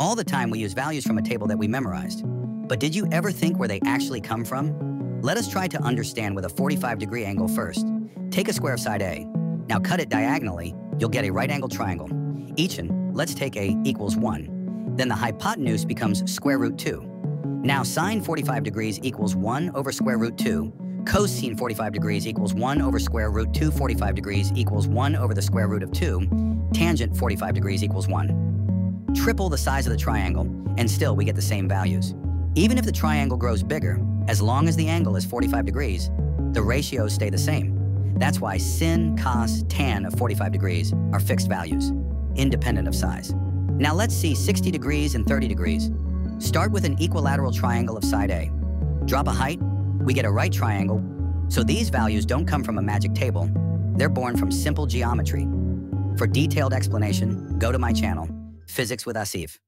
All the time we use values from a table that we memorized. But did you ever think where they actually come from? Let us try to understand with a 45 degree angle first. Take a square of side A. Now cut it diagonally, you'll get a right angle triangle. Eachin, let's take A equals 1. Then the hypotenuse becomes square root 2. Now sine 45 degrees equals 1 over square root 2. Cosine 45 degrees equals 1 over square root 2 45 degrees equals 1 over the square root of 2. Tangent 45 degrees equals 1 triple the size of the triangle, and still we get the same values. Even if the triangle grows bigger, as long as the angle is 45 degrees, the ratios stay the same. That's why sin, cos, tan of 45 degrees are fixed values, independent of size. Now let's see 60 degrees and 30 degrees. Start with an equilateral triangle of side A. Drop a height, we get a right triangle, so these values don't come from a magic table, they're born from simple geometry. For detailed explanation, go to my channel, Physics with Asif.